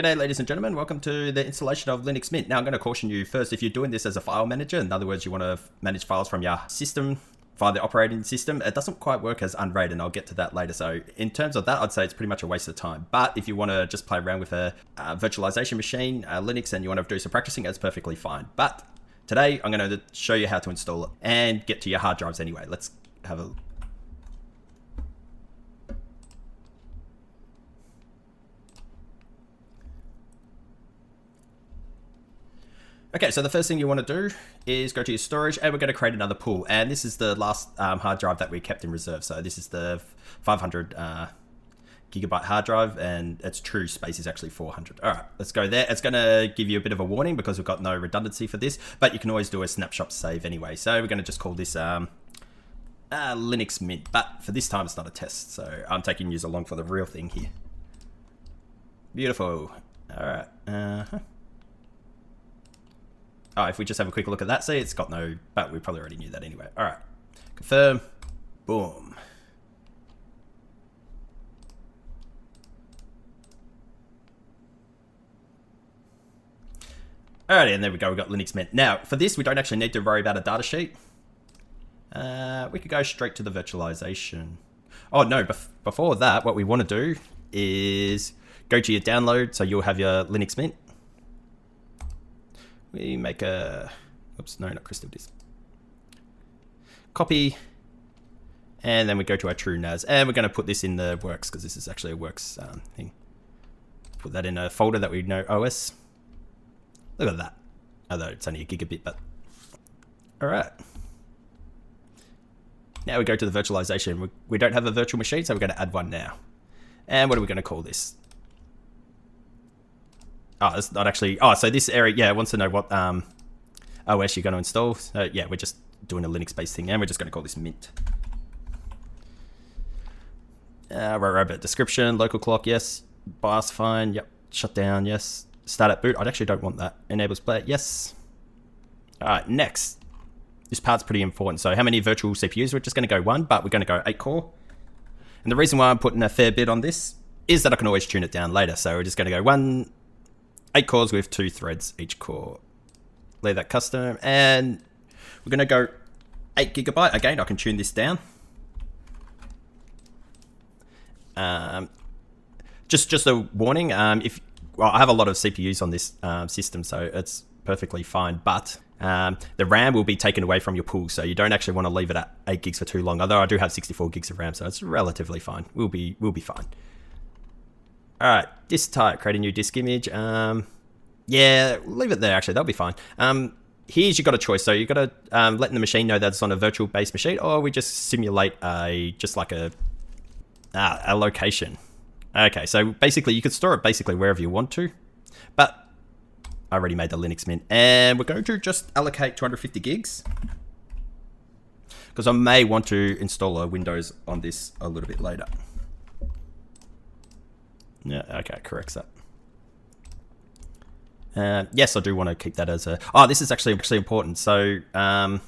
G'day ladies and gentlemen, welcome to the installation of Linux Mint. Now I'm going to caution you first, if you're doing this as a file manager, in other words you want to manage files from your system via the operating system, it doesn't quite work as Unraid and I'll get to that later. So in terms of that, I'd say it's pretty much a waste of time. But if you want to just play around with a, a virtualization machine, uh, Linux, and you want to do some practicing, it's perfectly fine. But today I'm going to show you how to install it and get to your hard drives anyway. Let's have a Okay, so the first thing you want to do is go to your storage and we're going to create another pool. And this is the last um, hard drive that we kept in reserve. So this is the 500 uh, gigabyte hard drive and its true space is actually 400. All right, let's go there. It's going to give you a bit of a warning because we've got no redundancy for this, but you can always do a snapshot save anyway. So we're going to just call this um, uh, Linux Mint, but for this time it's not a test. So I'm taking you along for the real thing here. Beautiful. All right. Uh -huh. Oh, if we just have a quick look at that, see, it's got no, but we probably already knew that anyway. All right, confirm, boom. Alrighty, and there we go, we've got Linux Mint. Now, for this, we don't actually need to worry about a data sheet. Uh, we could go straight to the virtualization. Oh no, bef before that, what we want to do is go to your download, so you'll have your Linux Mint we make a, oops, no, not crystal disk. Copy, and then we go to our TrueNAS, and we're going to put this in the works because this is actually a works um, thing. Put that in a folder that we know OS. Look at that. Although it's only a gigabit, but all right. Now we go to the virtualization. We, we don't have a virtual machine, so we're going to add one now. And what are we going to call this? Oh, it's not actually. Oh, so this area, yeah, wants to know what um, OS you're going to install. So yeah, we're just doing a Linux-based thing, and we're just going to call this Mint. Uh, right, right, description, local clock, yes. BIOS, fine. Yep. Shut down, yes. Start at boot. I actually don't want that. Enable display, yes. All right, next. This part's pretty important. So how many virtual CPUs? We're just going to go one, but we're going to go eight core. And the reason why I'm putting a fair bit on this is that I can always tune it down later. So we're just going to go one eight cores with two threads each core. Leave that custom, and we're gonna go eight gigabyte. Again, I can tune this down. Um, just just a warning. Um, if well, I have a lot of CPUs on this um, system, so it's perfectly fine. But um, the RAM will be taken away from your pool, so you don't actually want to leave it at eight gigs for too long. Although I do have 64 gigs of RAM, so it's relatively fine. We'll be we'll be fine. All right, disk type, create a new disk image. Um, yeah, leave it there. Actually, that'll be fine. Um, here's you've got a choice. So you've got to um, letting the machine know that it's on a virtual base machine, or we just simulate a just like a uh, a location. Okay, so basically you could store it basically wherever you want to, but I already made the Linux Mint, and we're going to just allocate 250 gigs because I may want to install a Windows on this a little bit later. Yeah, okay, corrects that. Uh, yes, I do want to keep that as a. Oh, this is actually actually important. So, um,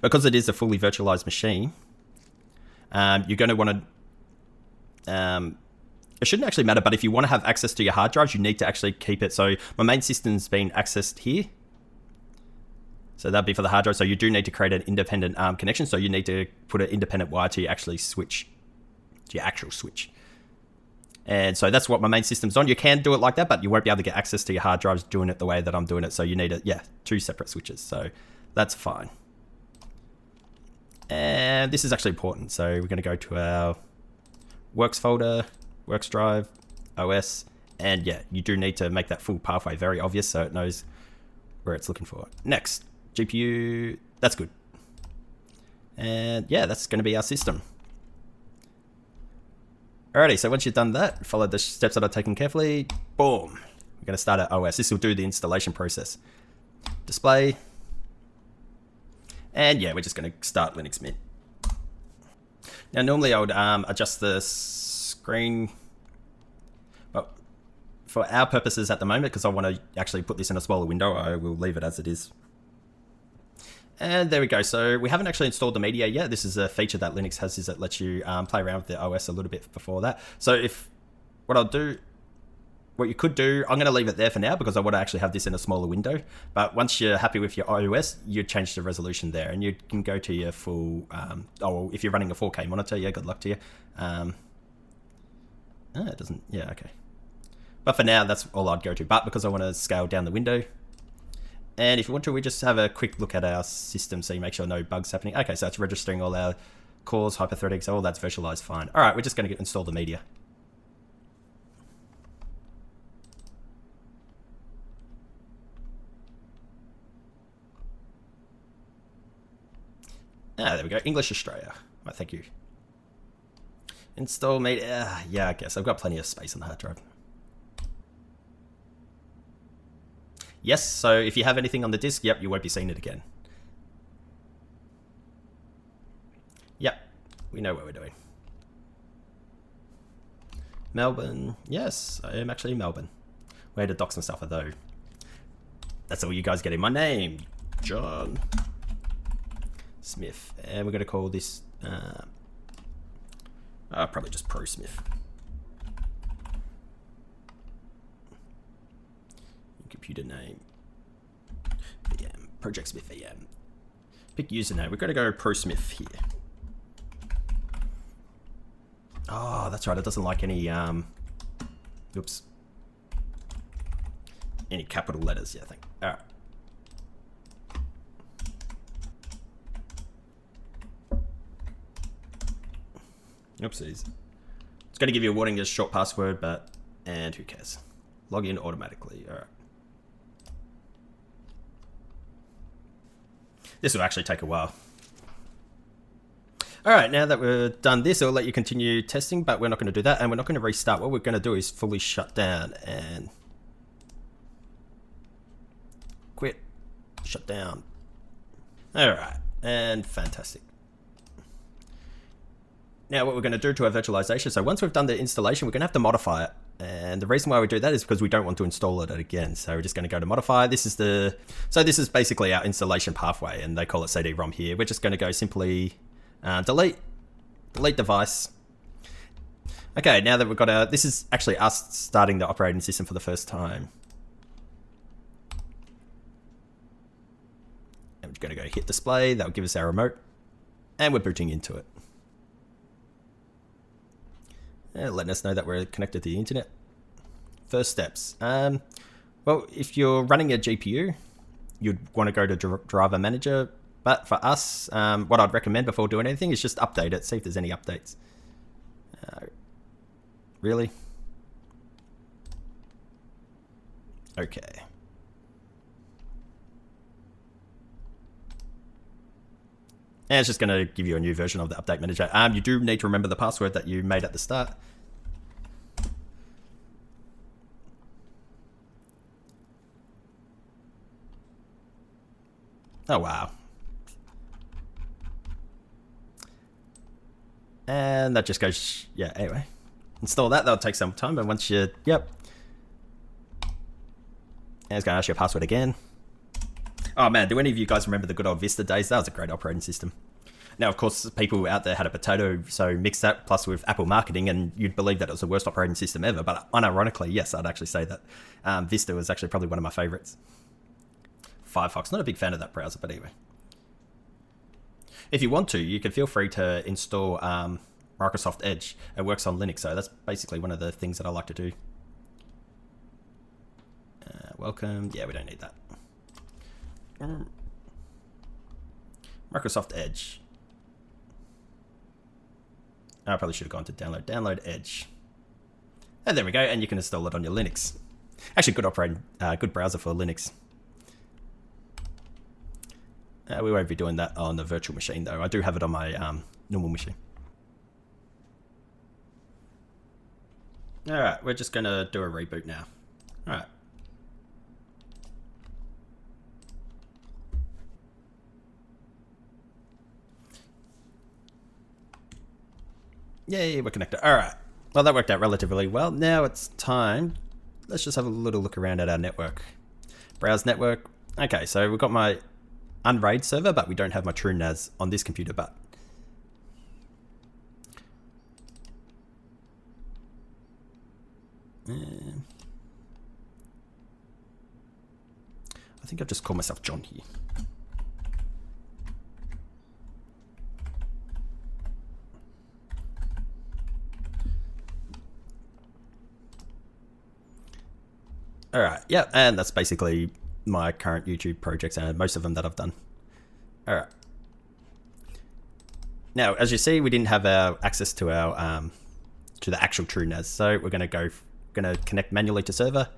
because it is a fully virtualized machine, um, you're going to want to. Um, it shouldn't actually matter, but if you want to have access to your hard drives, you need to actually keep it. So my main system's been accessed here. So that'd be for the hard drive. So you do need to create an independent um, connection. So you need to put an independent wire to actually switch, to your actual switch. And so that's what my main system's on. You can do it like that, but you won't be able to get access to your hard drives doing it the way that I'm doing it. So you need it, yeah, two separate switches. So that's fine. And this is actually important. So we're going to go to our works folder, works drive, OS, and yeah, you do need to make that full pathway very obvious so it knows where it's looking for. Next, GPU, that's good. And yeah, that's going to be our system. Alrighty, so once you've done that, follow the steps that I've taken carefully, boom. We're going to start our OS. This will do the installation process. Display. And yeah, we're just going to start Linux Mint. Now, normally I would um, adjust the screen, but for our purposes at the moment, because I want to actually put this in a smaller window, I will leave it as it is. And there we go. So we haven't actually installed the media yet. This is a feature that Linux has is that lets you um, play around with the OS a little bit before that. So if what I'll do what you could do, I'm going to leave it there for now because I want to actually have this in a smaller window. But once you're happy with your OS, you change the resolution there, and you can go to your full. Um, oh, if you're running a 4K monitor, yeah, good luck to you. Um, oh, it doesn't. Yeah, okay. But for now, that's all I'd go to. But because I want to scale down the window, and if you want to, we just have a quick look at our system so you make sure no bugs happening. Okay, so it's registering all our cores, hyperthreading, so all that's virtualized fine. All right, we're just going to install the media. Ah, there we go. English Australia. Right, thank you. Install media. Yeah, I guess. I've got plenty of space on the hard drive. Yes, so if you have anything on the disk, yep, you won't be seeing it again. Yep, we know what we're doing. Melbourne. Yes, I am actually in Melbourne. Where the docs and stuff though. That's all you guys getting. My name, John Smith. And we're going to call this uh, uh, probably just Pro Smith. Computer name. VM. Project Smith VM. Pick username. We've got to go Pro Smith here. Oh, that's right. It doesn't like any, um, oops. Any capital letters, yeah, I think. All right. Oopsies. It's going to give you a warning as short password, but, and who cares? Log in automatically. All right. This will actually take a while. All right, now that we've done this, it'll let you continue testing, but we're not going to do that, and we're not going to restart. What we're going to do is fully shut down and quit, shut down. All right, and fantastic. Now what we're going to do to our virtualization, so once we've done the installation, we're going to have to modify it. And the reason why we do that is because we don't want to install it again. So we're just going to go to modify. This is the, so this is basically our installation pathway and they call it CD-ROM here. We're just going to go simply uh, delete, delete device. Okay, now that we've got our, this is actually us starting the operating system for the first time. And we're going to go hit display. That'll give us our remote. And we're booting into it uh, letting us know that we're connected to the internet. First steps. Um, well, if you're running a GPU, you'd want to go to Driver Manager. But for us, um, what I'd recommend before doing anything is just update it, see if there's any updates. Uh, really? Okay. And it's just going to give you a new version of the update manager. Um, you do need to remember the password that you made at the start. Oh, wow. And that just goes, yeah, anyway. Install that, that'll take some time, but once you, yep. And it's to ask you a password again. Oh man, do any of you guys remember the good old Vista days? That was a great operating system. Now, of course, people out there had a potato, so mix that plus with Apple marketing, and you'd believe that it was the worst operating system ever. But unironically, yes, I'd actually say that um, Vista was actually probably one of my favorites. Firefox, not a big fan of that browser, but anyway. If you want to, you can feel free to install um, Microsoft Edge. It works on Linux, so that's basically one of the things that I like to do. Uh, welcome. Yeah, we don't need that. Microsoft Edge. I probably should have gone to download. Download Edge. And there we go, and you can install it on your Linux. Actually, good operating, uh, good browser for Linux. Uh, we won't be doing that on the virtual machine, though. I do have it on my um, normal machine. All right, we're just going to do a reboot now. All right. Yay, we're connected. All right. Well, that worked out relatively well. Now it's time. Let's just have a little look around at our network. Browse network. Okay, so we've got my Unraid server, but we don't have my TrueNAS on this computer, but... I think I'll just call myself John here. All right, yeah, and that's basically my current YouTube projects and most of them that I've done. All right. Now, as you see, we didn't have our access to our um, to the actual TrueNAS, so we're going to go going to connect manually to server.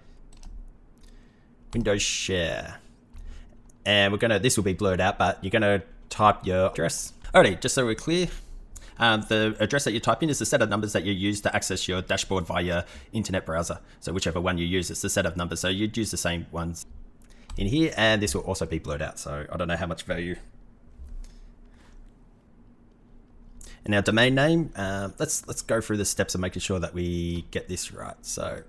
Windows Share, and we're going to. This will be blurred out, but you're going to type your address. Alrighty, just so we're clear, um, the address that you type in is the set of numbers that you use to access your dashboard via internet browser. So whichever one you use, it's the set of numbers. So you'd use the same ones in here, and this will also be blurred out. So I don't know how much value. And our domain name, uh, let's let's go through the steps of making sure that we get this right. So,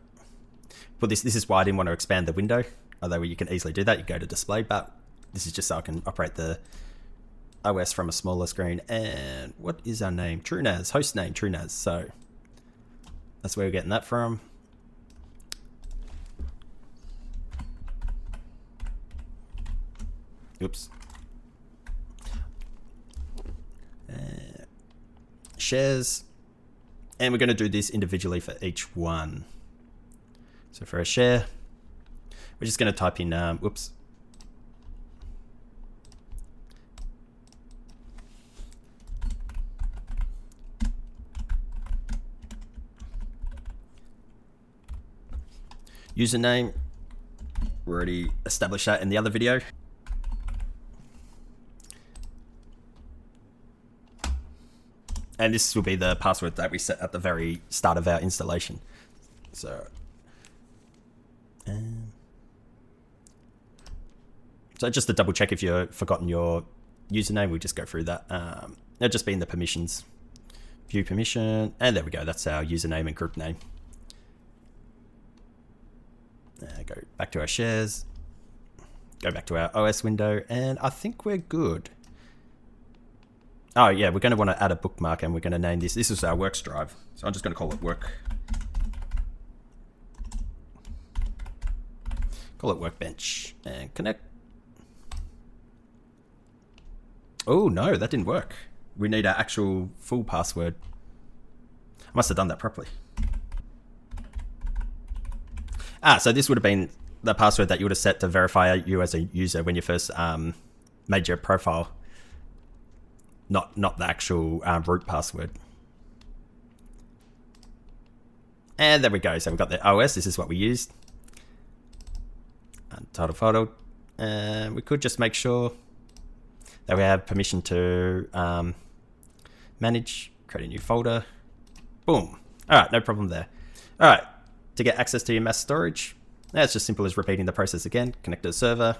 well, this this is why I didn't want to expand the window. Although you can easily do that, you go to display, but this is just so I can operate the OS from a smaller screen. And what is our name? TrueNAS, host name, TrueNAS. So that's where we're getting that from. Oops. Uh, shares. And we're going to do this individually for each one. So for a share, we're just going to type in, um, username. We already established that in the other video. And this will be the password that we set at the very start of our installation. So, um, so just to double check if you've forgotten your username, we'll just go through that. Um, it'll just be in the permissions. View permission, and there we go. That's our username and group name. Uh, go back to our shares, go back to our OS window, and I think we're good. Oh yeah, we're going to want to add a bookmark and we're going to name this. This is our works drive. So I'm just going to call it work. Call it workbench and connect. Oh no, that didn't work. We need our actual full password. I must have done that properly. Ah, so this would have been the password that you would have set to verify you as a user when you first um, made your profile. Not not the actual um, root password. And there we go. So we've got the OS. This is what we used. And title photo. And we could just make sure that we have permission to um, manage, create a new folder. Boom. All right, no problem there. All right, to get access to your mass storage, that's just simple as repeating the process again. Connect to the server,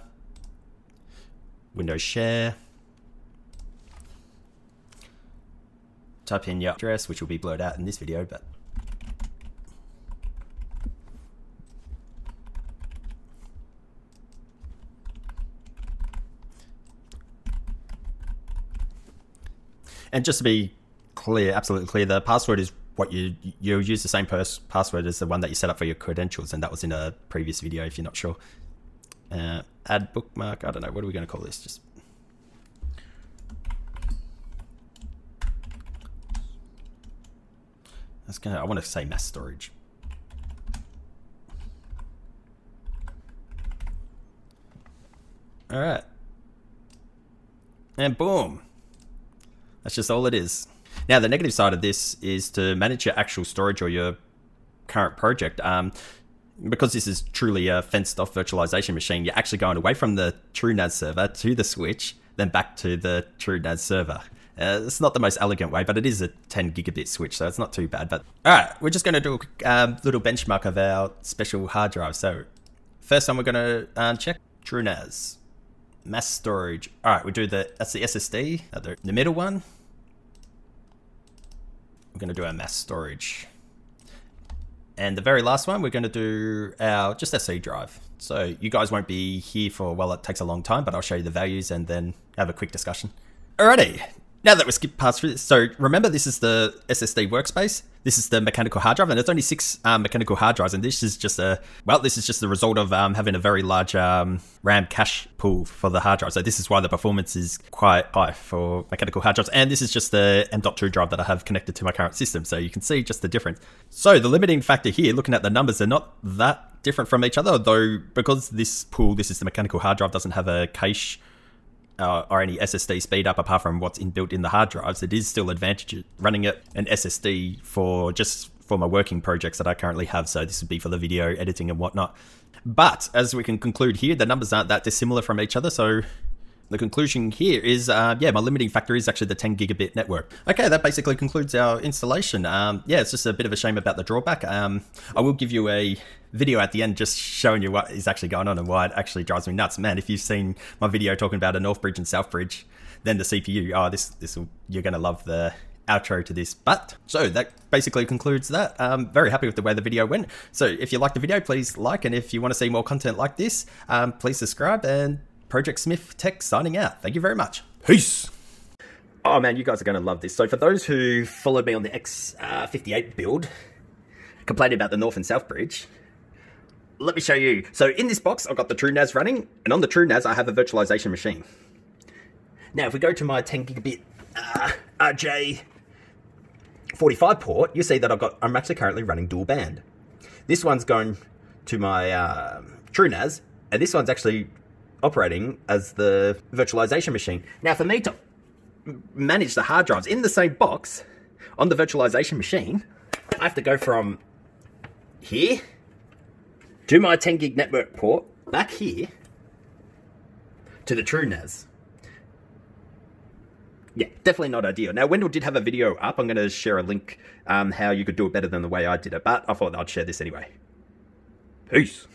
Windows share, type in your address, which will be blurred out in this video, but And just to be clear, absolutely clear, the password is what you you use the same password as the one that you set up for your credentials, and that was in a previous video. If you're not sure, uh, add bookmark. I don't know. What are we going to call this? Just that's gonna. I want to say mass storage. All right, and boom. That's just all it is. Now, the negative side of this is to manage your actual storage or your current project. Um, because this is truly a fenced off virtualization machine, you're actually going away from the TrueNAS server to the switch, then back to the TrueNAS server. Uh, it's not the most elegant way, but it is a 10 gigabit switch, so it's not too bad. But all right, we're just going to do a um, little benchmark of our special hard drive. So first one, we're going to um, check TrueNAS mass storage. All right, we do the that's the SSD. The middle one, we're going to do our mass storage. And the very last one, we're going to do our just our C drive. So you guys won't be here for, well, it takes a long time, but I'll show you the values and then have a quick discussion. Alrighty, now that we skip past through this, so remember this is the SSD workspace. This is the mechanical hard drive, and it's only six um, mechanical hard drives. And this is just a well, this is just the result of um, having a very large um, RAM cache pool for the hard drive. So this is why the performance is quite high for mechanical hard drives. And this is just the M.2 drive that I have connected to my current system. So you can see just the difference. So the limiting factor here, looking at the numbers, they're not that different from each other, though because this pool, this is the mechanical hard drive, doesn't have a cache uh, or any SSD speed up apart from what's inbuilt in the hard drives, it is still advantage running it an SSD for just for my working projects that I currently have. So this would be for the video editing and whatnot. But as we can conclude here, the numbers aren't that dissimilar from each other. So the conclusion here is, uh, yeah, my limiting factor is actually the 10 gigabit network. Okay, that basically concludes our installation. Um, yeah, it's just a bit of a shame about the drawback. Um, I will give you a video at the end just showing you what is actually going on and why it actually drives me nuts. Man, if you've seen my video talking about a North Bridge and South Bridge, then the CPU, oh, this, this will, you're going to love the outro to this. But so that basically concludes that. I'm very happy with the way the video went. So if you like the video, please like, and if you want to see more content like this, um, please subscribe and Project Smith Tech signing out. Thank you very much. Peace. Oh man, you guys are going to love this. So for those who followed me on the X58 uh, build, complaining about the North and South Bridge, let me show you. So in this box, I've got the TrueNAS running, and on the TrueNAS, I have a virtualization machine. Now, if we go to my 10 gigabit uh, RJ45 port, you see that I've got, I'm actually currently running dual band. This one's going to my uh, TrueNAS, and this one's actually operating as the virtualization machine. Now, for me to manage the hard drives in the same box on the virtualization machine, I have to go from here to my 10 gig network port, back here, to the TrueNAS. Yeah, definitely not ideal. Now, Wendell did have a video up. I'm going to share a link um, how you could do it better than the way I did it, but I thought I'd share this anyway. Peace.